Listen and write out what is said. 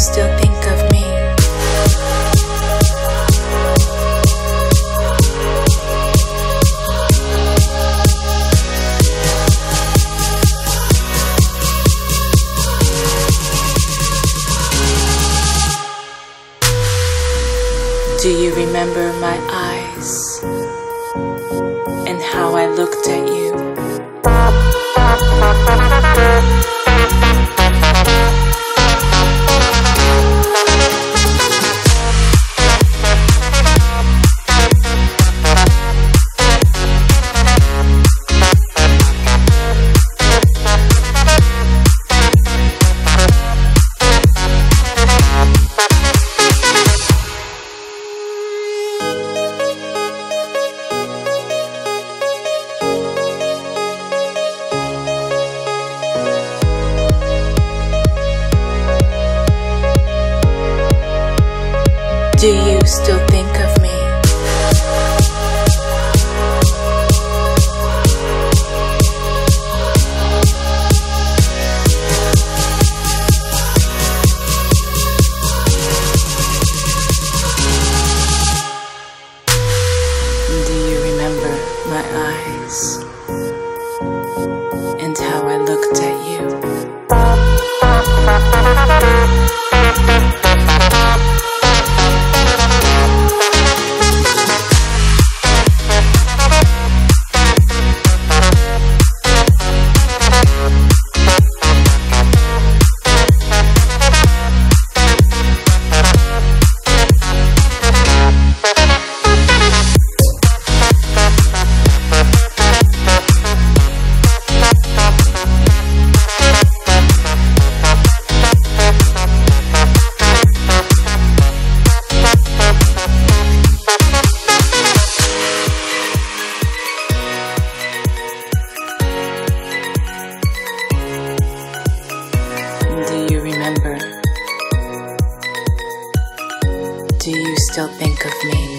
still think of me? Do you remember my eyes Do you still think of me? Do you remember my eyes still think of me?